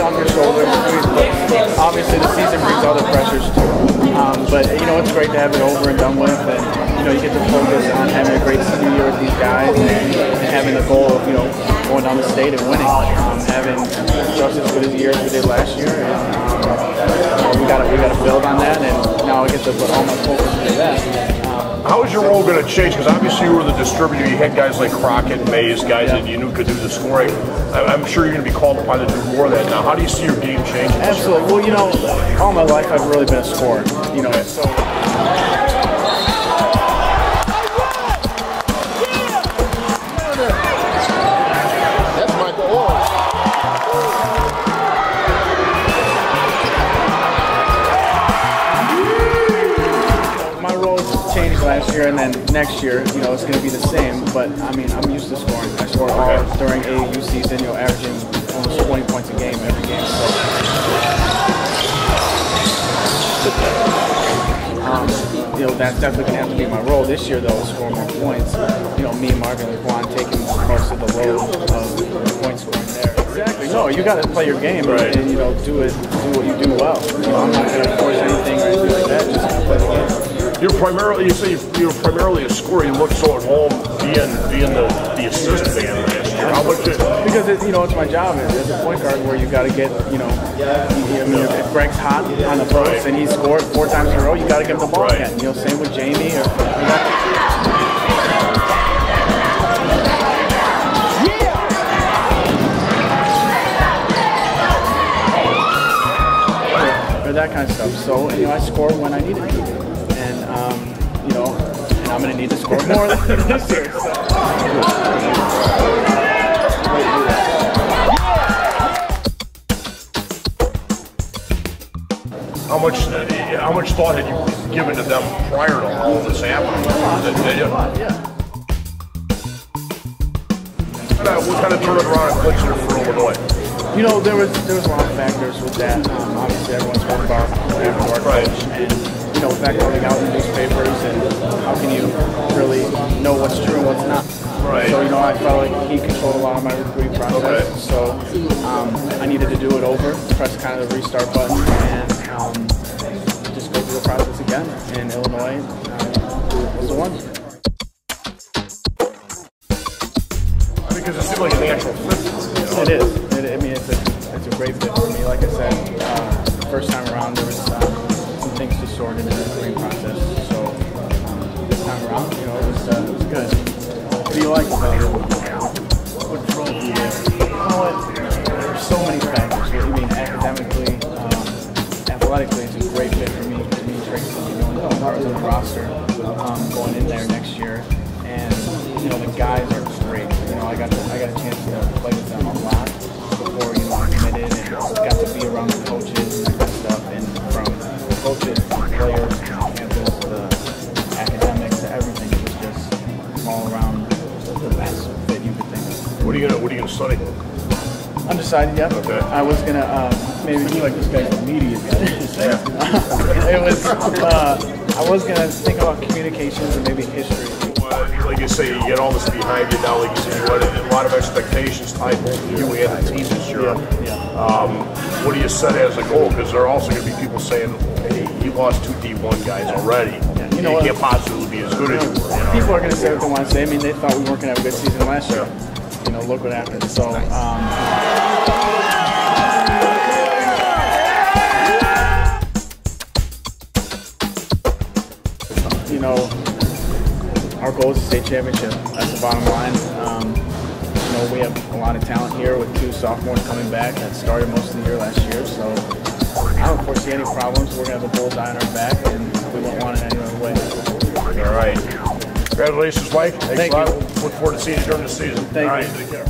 weight on your shoulders. Obviously, the season brings other pressures too. Um, but you know, it's great to have it over and done with, and you know, you get to focus on having a great senior year with these guys and, and having the goal of you know going down the state and winning. Um, having just as good a year as we did last year, and um, we got we got to build on that. And now I get to put all my focus into that. How is your role going to change? Because obviously you were the distributor. You had guys like Crockett, Mays, guys yeah. that you knew could do the scoring. I'm sure you're going to be called upon to do more of that now. How do you see your game changing? Absolutely. Well, you know, all my life I've really been a scorer. You know, so. Last year, and then next year, you know, it's going to be the same. But I mean, I'm used to scoring. I score all during AAU season, you know, averaging almost 20 points a game every game. So, um, you know, that's definitely going to have to be my role this year, though, score more points. You know, me and Marvin Laquan taking most of the load of point scoring there. Exactly. No, you got to play your game right. and, you know do it, do what you do well. You know, I'm not going to force anything You're primarily, you say you're primarily a scorer. You look so at home being being the, the assist man last year. How much? It, because it, you know it's my job as a point guard where you got to get you know. I mean, if Greg's hot on the post right. and he scored four times in a row, you got to give him the ball right. again. You know, same with Jamie. Or, or that kind of stuff. So you know, I score when I need it um, you know, and I'm going to need to score more this year. So. How much, how much thought had you given to them prior to all this happening? Did you? Yeah. What kind of turned around and clinched it for Illinois? You know, there was there was a lot of factors with that. Um, obviously, everyone spoke about after our right. coach, and you know, with that coming out in newspapers, and how can you really know what's true and what's not? Right. So, you know, I felt like he controlled a lot of my recruiting process. Okay. So um, I needed to do it over, press kind of the restart button, and um, just go through the process again. in Illinois uh, was the one. Because it seemed like a natural fit. You know? It is. It, I mean, it's a, it's a great fit for me. Like I said, uh, first time around, there was uh, things to in the recruiting process. So this time around, you know, it was, uh, it was good. What do you like about it? What drove you there? You know what? There's so many factors. You mean academically, um, athletically, it's a great fit for me. Me, Tracy, you know, part of the roster um, going in there gonna What are you gonna? Undecided yet. Okay. I was gonna uh, maybe you like this guy's a media guy. it was. Uh, I was gonna think about communications and maybe history. like you say, you get all this behind you now. Like you said, you had a lot of expectations tied both you and the team this year. Yeah. yeah. Um, what do you set as a goal? Because there are also going to be people saying, "Hey, you lost two D1 guys already. Yeah, you know, you can't possibly be as good as you were. You know? People are going to say what they want to say. I mean, they thought we weren't going to have a good season last year. You know, look what happened. So, um, you know, our goal is to stay championship. That's the bottom line. Um, you know, we have a lot of talent here with two sophomores coming back that started most of the year last year. So I don't foresee any problems. We're going to have a bullseye on our back, and we won't want it any other way. Congratulations, Mike. Thanks Thank a lot. You. Look forward to seeing you during the season. Thank All you. right, take care.